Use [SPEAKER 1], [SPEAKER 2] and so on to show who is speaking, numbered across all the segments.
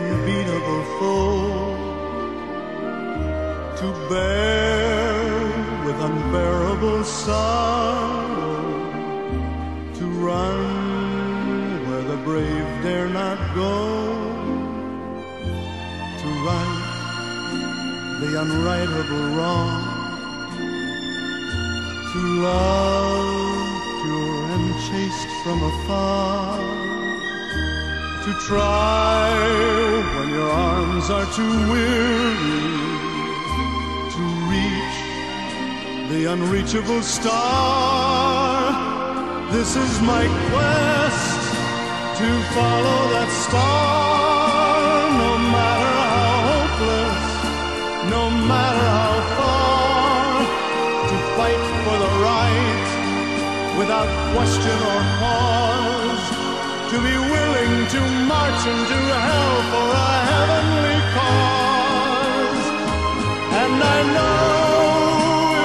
[SPEAKER 1] unbeatable foe, to bear with unbearable sorrow, to run where the brave dare not go, to right the unrightable wrong, to love pure and chaste from afar to try when your arms are too weary to reach the unreachable star. This is my quest to follow that star, no matter how hopeless, no matter how far, to fight for the right without question or pause to be willing to march into hell for a heavenly cause. And I know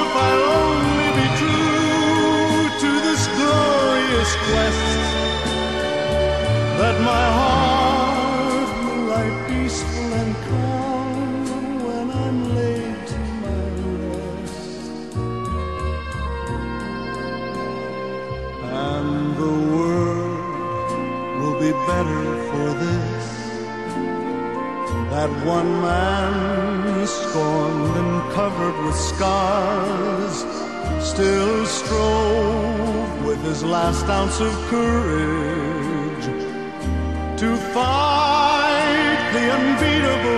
[SPEAKER 1] if I'll only be true to this glorious quest, that my heart will lie peaceful and calm better for this. That one man, scorned and covered with scars, still strove with his last ounce of courage to fight the unbeatable